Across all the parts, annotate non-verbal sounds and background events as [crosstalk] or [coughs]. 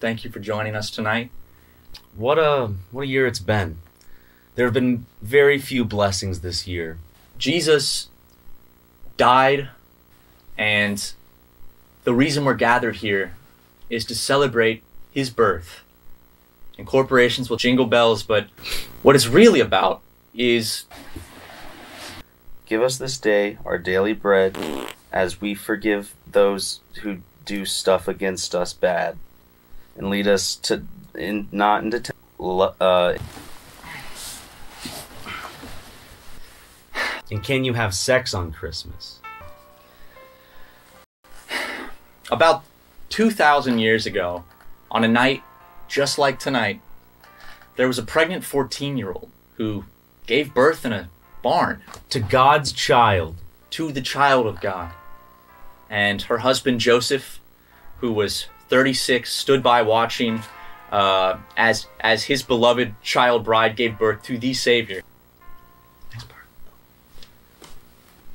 thank you for joining us tonight. What a what a year it's been. There have been very few blessings this year. Jesus died, and the reason we're gathered here is to celebrate his birth. And corporations will jingle bells, but what it's really about is Give us this day our daily bread, as we forgive those who do stuff against us bad, and lead us to in, not into t- l- uh. And can you have sex on Christmas? about 2,000 years ago, on a night just like tonight, there was a pregnant 14 year old who gave birth in a barn To God's child. to the child of God. And her husband Joseph, who was 36, stood by watching uh, as as his beloved child bride gave birth to the Savior.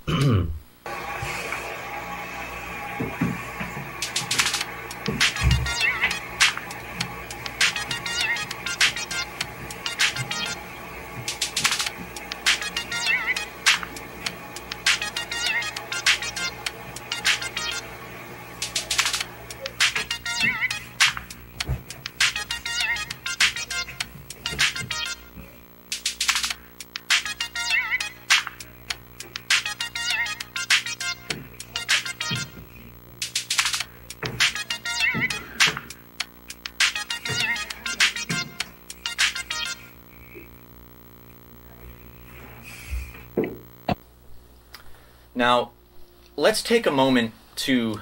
[clears throat] Now, let's take a moment to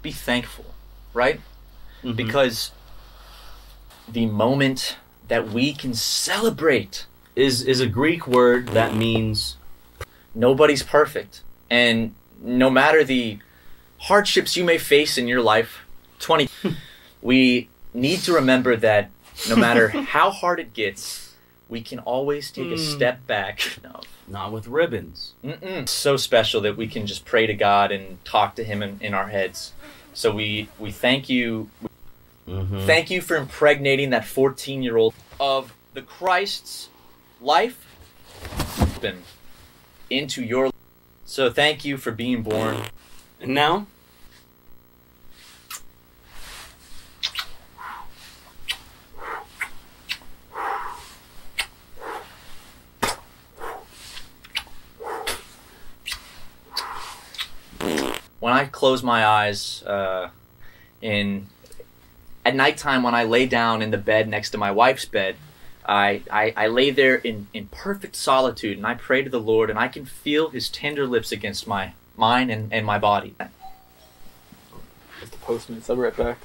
be thankful, right? Mm-hmm. Because the moment that we can celebrate is is a Greek word that means nobody's perfect. And no matter the hardships you may face in your life, 20, [laughs] we need to remember that no matter how hard it gets, we can always take a step back. [laughs] No. not with ribbons. Mm-mm. So special that we can just pray to God and talk to Him in, in our heads. So we, we thank you. Mm-hmm. Thank you for impregnating that 14 year old of the Christ's life into your. So thank you for being born. And now, when I close my eyes uh, in at nighttime when I lay down in the bed next to my wife's bed, I, I, I lay there in, in perfect solitude and I pray to the Lord and I can feel his tender lips against my mine and, and my body. It's the Postmates. I'll be right back.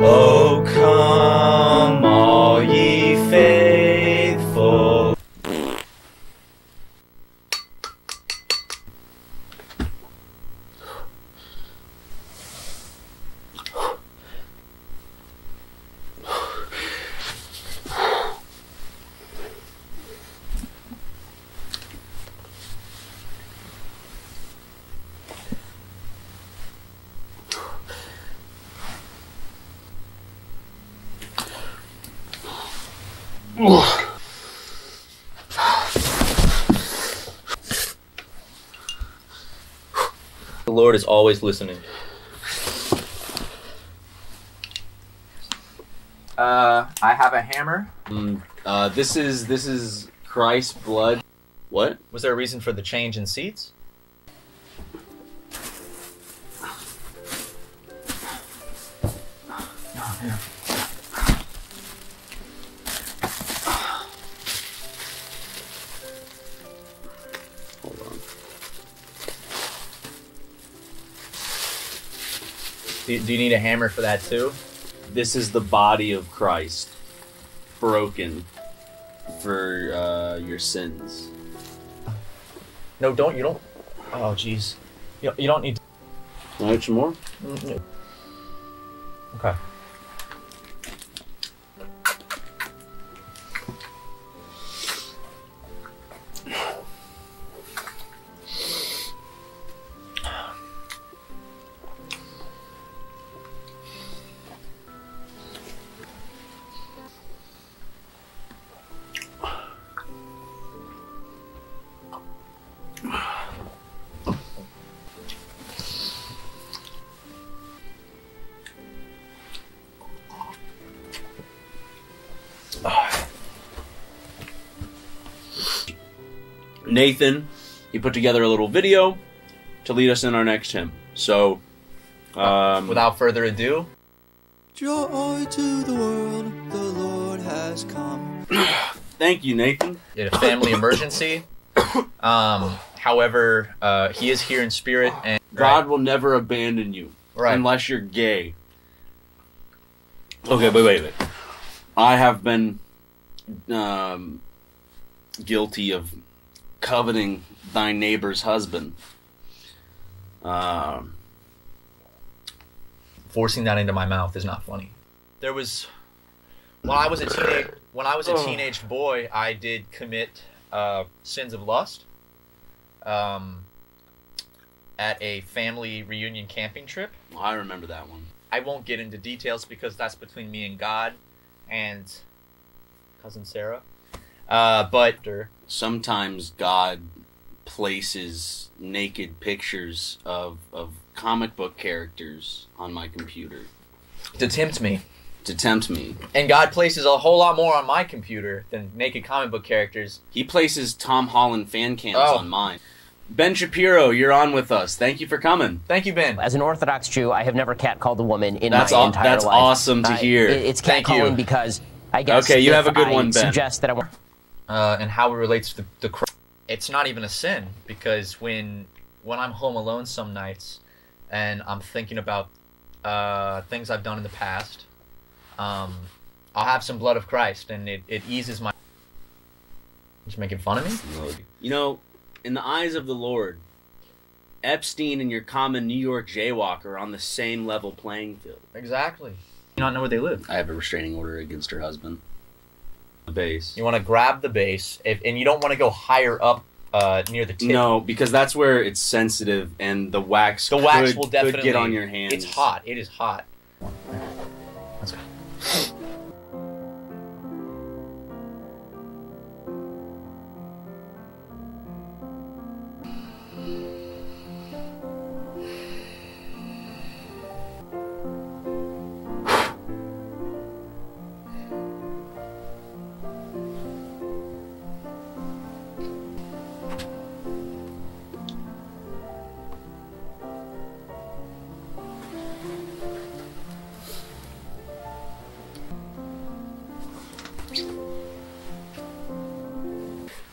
oh come The Lord is always listening. Uh, I have a hammer. Mm, uh, this is this is Christ's blood. What? Was there a reason for the change in seats? Hold Do, do you need a hammer for that too? This is the body of Christ, broken for uh, your sins. No, don't. You don't. Oh, jeez. You, you don't need to. Want some more? Okay. Nathan, he put together a little video to lead us in our next hymn. So, um, Without further ado, Joy to the world, the Lord has come. [clears throat] thank you, Nathan. in a family emergency. [coughs] Um, however, uh, he is here in spirit, and God will never abandon you right. unless you're gay. Okay, wait, wait, wait. I have been um, guilty of coveting thy neighbor's husband. Um, forcing that into my mouth is not funny. There was when I was a teenage when I was a teenage boy, I did commit uh, sins of lust. Um, at a family reunion camping trip. I remember that one. I won't get into details because that's between me and God and cousin Sarah. Uh, but Sometimes God places naked pictures of, of comic book characters on my computer to tempt me, to tempt me. and God places a whole lot more on my computer than naked comic book characters. He places Tom Holland fan cams Oh. on mine. Ben Shapiro, you're on with us. Thank you for coming. Thank you, Ben. As an Orthodox Jew, I have never catcalled a woman in That's my aw- entire that's life. awesome to hear. it- it's Thank you. catcalling because I guess Okay, you have a good I one, Ben. Suggest that I want. Uh, and how it relates to the cr- it's not even a sin because when when I'm home alone some nights and I'm thinking about uh, things I've done in the past, um, I'll have some blood of Christ and it, it eases my. Just making fun of me? You know, in the eyes of the Lord, Epstein and your common New York jaywalker are on the same level playing field. Exactly. You not know where they live. I have a restraining order against her husband. The base. You want to grab the base, if, and you don't want to go higher up uh, near the tip. No, because that's where it's sensitive, and the wax. the wax could- will could definitely get on your hands. It's hot. It is hot.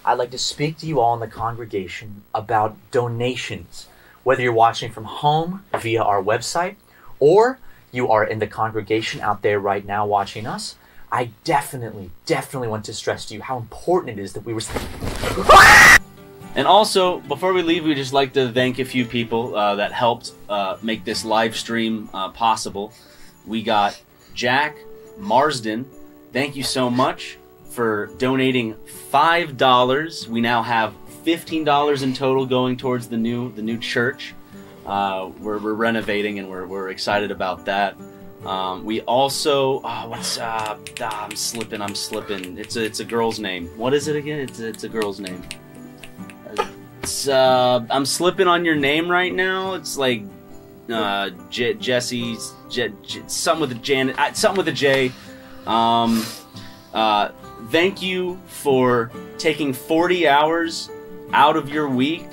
I'd like to speak to you all in the congregation about donations. Whether you're watching from home via our website or you are in the congregation out there right now watching us, I definitely, definitely want to stress to you how important it is that we were. [laughs] And also, before we leave, we'd just like to thank a few people uh, that helped uh, make this live stream uh, possible. We got Jack Marsden. Thank you so much for donating five dollars. We now have fifteen dollars in total going towards the new the new church. Uh, we're, we're renovating and we're, we're excited about that. Um, we also oh, what's uh, ah, I'm slipping I'm slipping. It's a it's a girl's name. What is it again? It's a, it's a girl's name. It's, uh, I'm slipping on your name right now. It's like uh, J- Jesse's something with a Janet, uh, something with a J. Um, uh, thank you for taking 40 hours out of your week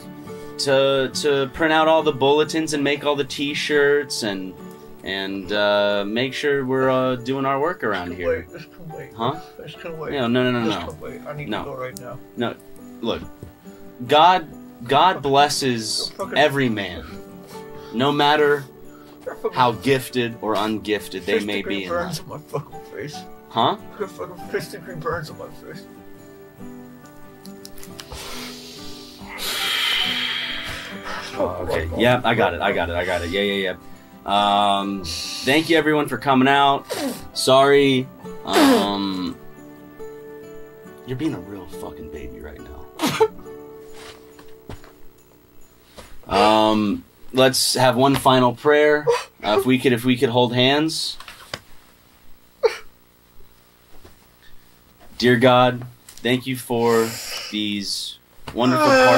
to to print out all the bulletins and make all the T-shirts and and uh, make sure we're uh, doing our work around here. Wait, just come wait. Huh? Just come wait. Yeah, no, no, no, Just no. come wait. I need No. to go right now. No, look, God, God blesses every man, no matter how gifted or ungifted they may be in life. my fucking face. Huh? That fucking first degree burns on my face. Oh, okay. Yeah, I got it. I got it. I got it. Yeah, yeah, yeah. Um, thank you everyone for coming out. Sorry. Um, you're being a real fucking baby right now. Um, let's have one final prayer. Uh, if we could, if we could hold hands. Dear God, thank you for these wonderful parts.